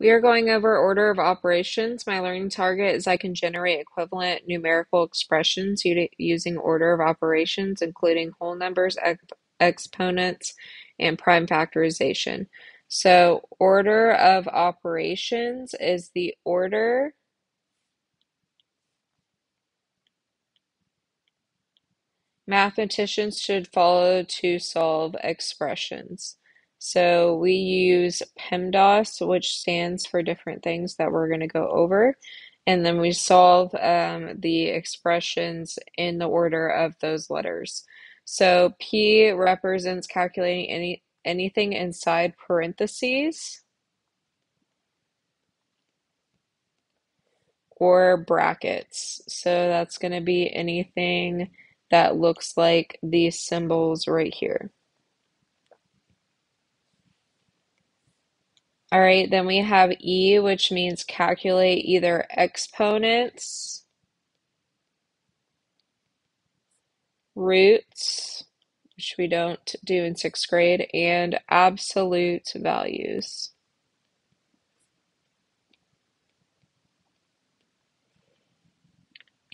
We are going over order of operations. My learning target is I can generate equivalent numerical expressions using order of operations, including whole numbers, exponents, and prime factorization. So order of operations is the order mathematicians should follow to solve expressions. So we use PEMDAS, which stands for different things that we're going to go over. And then we solve um, the expressions in the order of those letters. So P represents calculating any anything inside parentheses or brackets. So that's going to be anything that looks like these symbols right here. All right, then we have E, which means calculate either exponents, roots, which we don't do in sixth grade, and absolute values.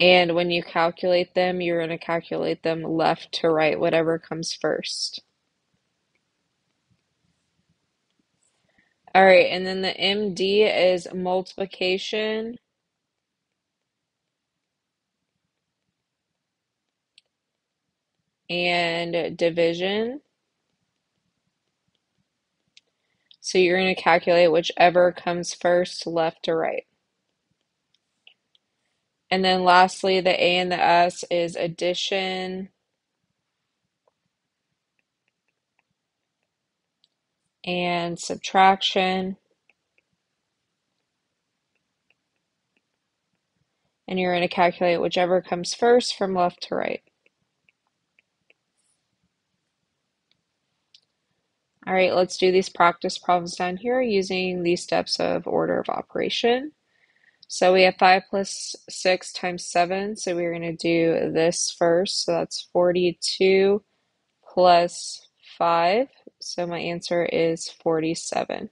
And when you calculate them, you're going to calculate them left to right, whatever comes first. All right, and then the MD is multiplication. and division. So you're going to calculate whichever comes first, left to right. And then lastly, the A and the S is addition and subtraction. And you're going to calculate whichever comes first from left to right. All right, let's do these practice problems down here using these steps of order of operation. So we have 5 plus 6 times 7, so we're going to do this first. So that's 42 plus 5. So my answer is 47.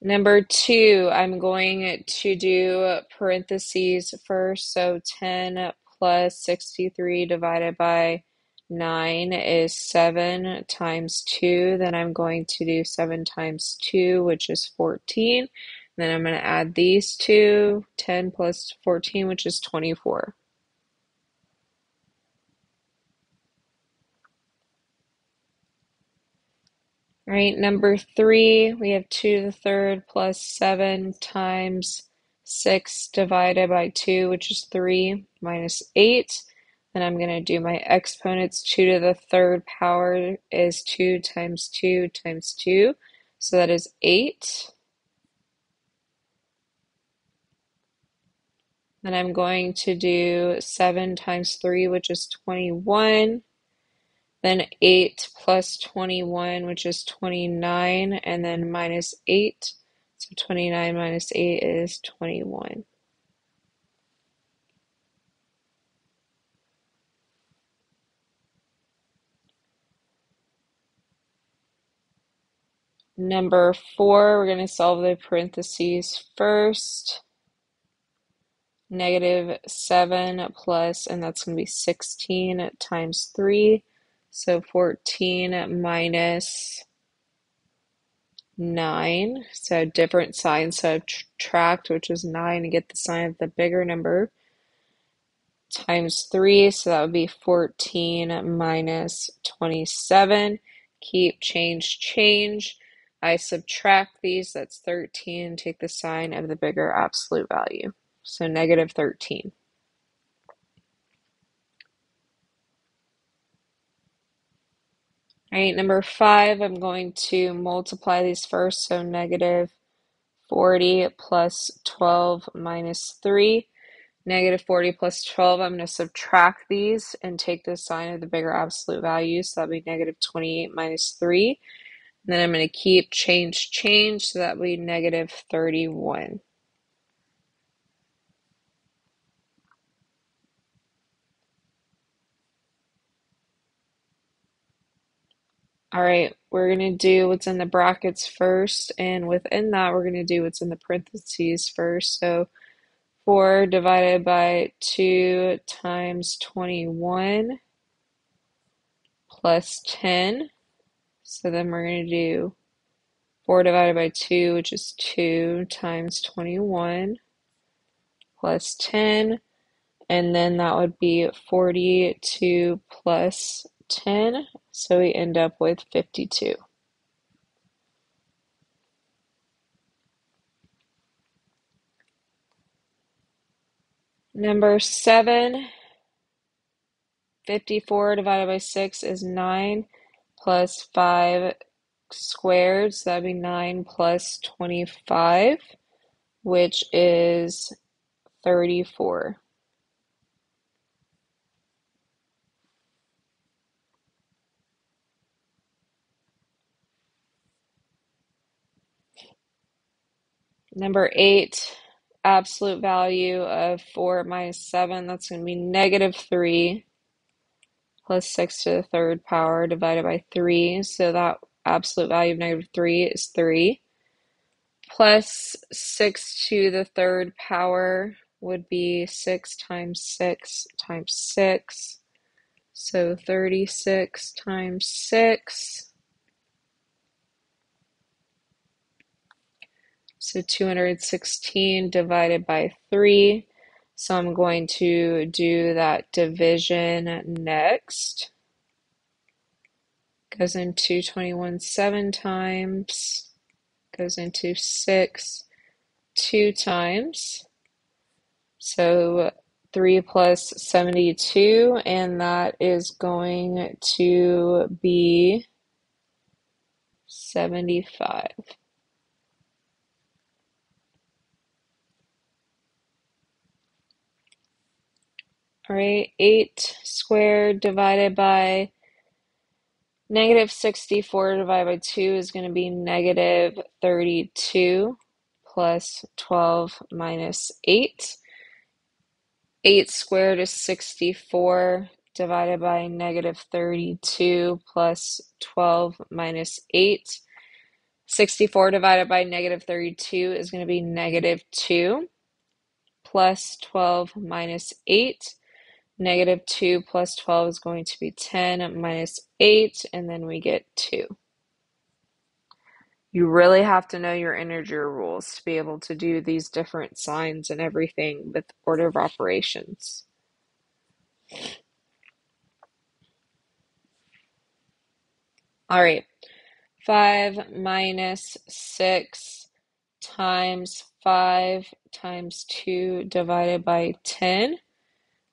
Number two, I'm going to do parentheses first. So 10 plus 63 divided by 9 is 7 times 2. Then I'm going to do 7 times 2, which is 14. Then I'm going to add these two, 10 plus 14, which is 24. All right, number three, we have 2 to the third plus 7 times 6 divided by 2, which is 3, minus 8. Then I'm going to do my exponents. 2 to the third power is 2 times 2 times 2. So that is 8. Then I'm going to do 7 times 3, which is 21. Then 8 plus 21, which is 29. And then minus 8. So 29 minus 8 is 21. Number four, we're going to solve the parentheses first. Negative 7 plus, and that's going to be 16 times 3. So 14 minus 9. So different signs. So subtract, which is 9, to get the sign of the bigger number, times 3. So that would be 14 minus 27. Keep, change, change. I subtract these, that's 13, take the sign of the bigger absolute value. So negative 13. All right, number five, I'm going to multiply these first. So negative 40 plus 12 minus 3. Negative 40 plus 12, I'm going to subtract these and take the sign of the bigger absolute value. So that'll be negative 28 minus 3. And Then I'm going to keep change change, so that will be negative 31. All right, we're going to do what's in the brackets first, and within that, we're going to do what's in the parentheses first. So 4 divided by 2 times 21 plus 10. So then we're going to do 4 divided by 2, which is 2 times 21 plus 10. And then that would be 42 plus 10. So we end up with 52. Number 7, 54 divided by 6 is 9 plus 5 squared. So that'd be 9 plus 25, which is 34. Number 8, absolute value of 4 minus 7, that's going to be negative 3 plus 6 to the third power divided by 3. So that absolute value of negative 3 is 3. Plus 6 to the third power would be 6 times 6 times 6. So 36 times 6. So 216 divided by 3. So I'm going to do that division next. Goes into 21 seven times. Goes into 6 two times. So 3 plus 72, and that is going to be 75. Right, 8 squared divided by negative 64 divided by 2 is going to be negative 32 plus 12 minus 8. 8 squared is 64 divided by negative 32 plus 12 minus 8. 64 divided by negative 32 is going to be negative 2 plus 12 minus 8. Negative 2 plus 12 is going to be 10 minus 8, and then we get 2. You really have to know your integer rules to be able to do these different signs and everything with order of operations. All right, 5 minus 6 times 5 times 2 divided by 10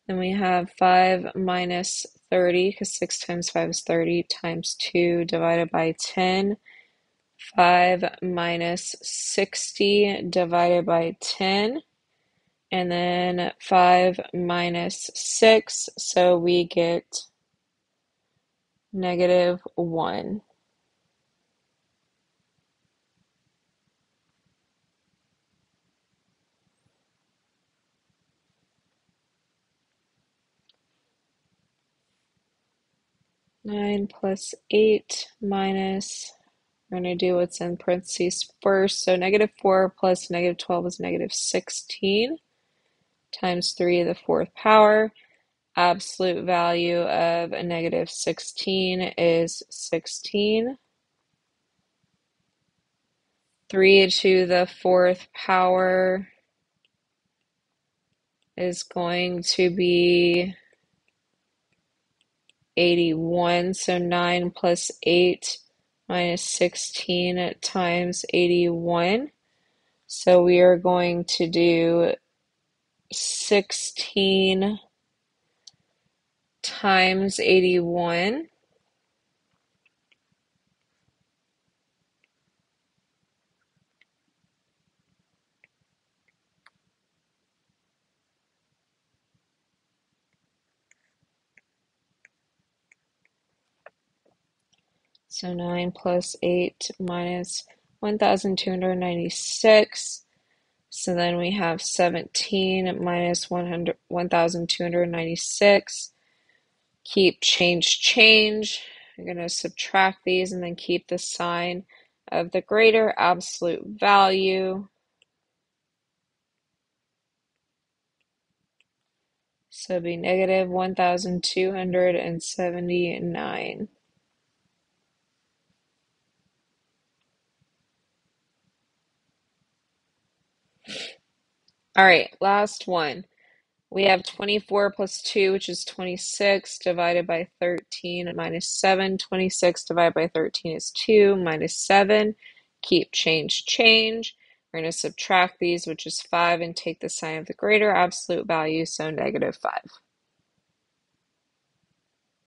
then we have 5 minus 30, because 6 times 5 is 30, times 2 divided by 10. 5 minus 60 divided by 10. And then 5 minus 6, so we get negative 1. 9 plus 8 minus, we're going to do what's in parentheses first. So negative 4 plus negative 12 is negative 16 times 3 to the fourth power. Absolute value of a negative 16 is 16. 3 to the fourth power is going to be 81. So 9 plus 8 minus 16 times 81. So we are going to do 16 times 81. So 9 plus 8 minus 1,296. So then we have 17 minus 100, 1,296. Keep change, change. We're going to subtract these and then keep the sign of the greater absolute value. So it'd be negative 1,279. All right, last one. We have 24 plus 2, which is 26, divided by 13 minus 7. 26 divided by 13 is 2, minus 7. Keep change, change. We're going to subtract these, which is 5, and take the sign of the greater absolute value, so negative 5.